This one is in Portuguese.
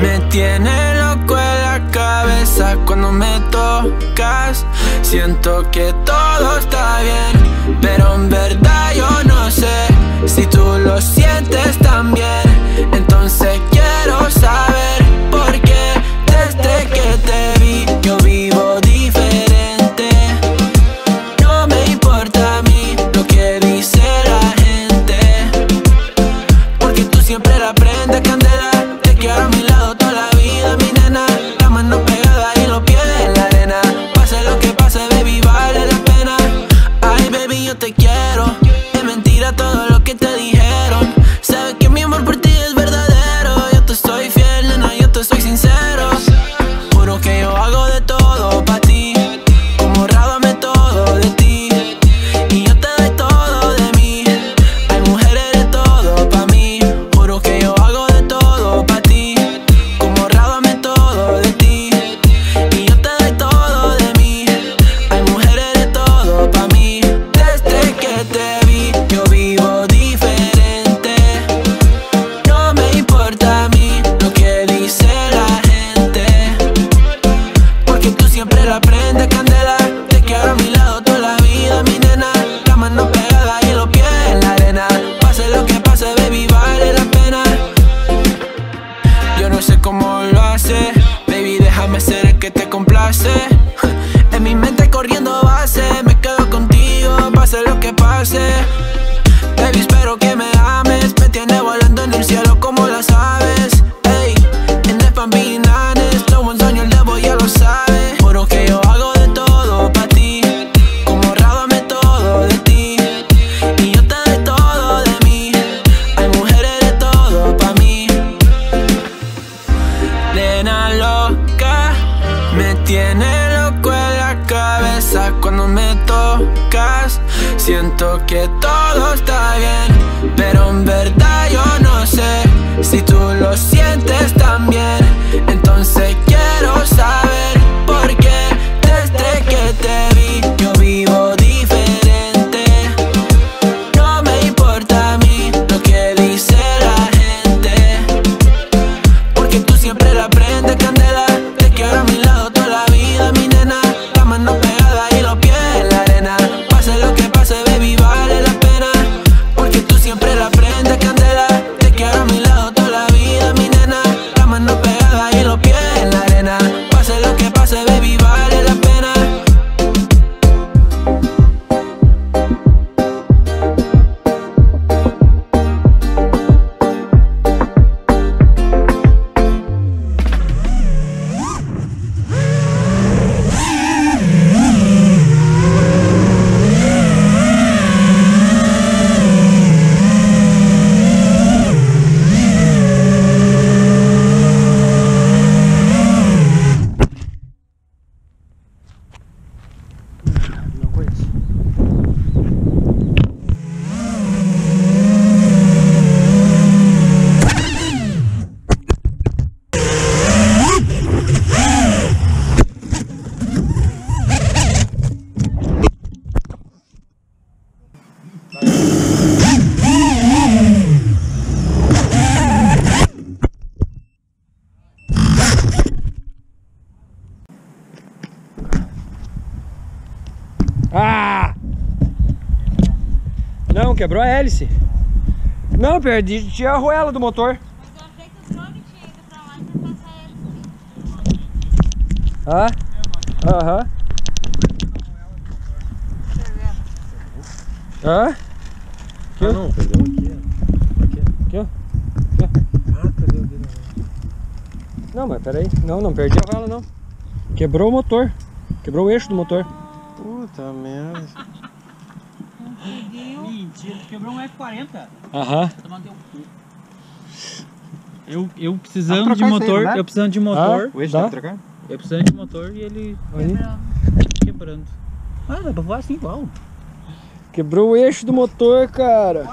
Me tiene loco en la cabeza cuando me tocas. Siento que todo está bien Pero en verdad yo no sé Si tú lo sientes también. Tú siempre la prendes candela. Te quiero a mi lado toda la vida, mi nena. La mano pegada y los pies en la arena. Pase lo que pase, baby, vale la pena. Yo no sé cómo lo hace. Baby, déjame ser el que te complace. En mi mente corriendo base. Me quedo contigo, pase lo que pase. Baby, espero que me cuando me tocas. Siento que todo está bien, pero en verdad yo no sé si tú lo sientes Ah! Não, quebrou a hélice. Não, perdi, tinha a arruela do motor. Ah? Aham. Hã? Aqui, ó. não, perdeu aqui, ó. Aqui. Ó. Aqui, ó. Ah, cadê o dedo? Não, mas peraí. Não, não perdi a arruela não. Quebrou o motor. Quebrou o eixo do motor. Puta merda. Mentira, quebrou um F40. Aham. Cu. Eu, eu precisando de motor, eu precisando de motor, O eixo Dá? pra trocar? eu precisando de motor e ele Aí. quebrando. Ah, dá pra voar assim igual. Quebrou o eixo do motor, cara.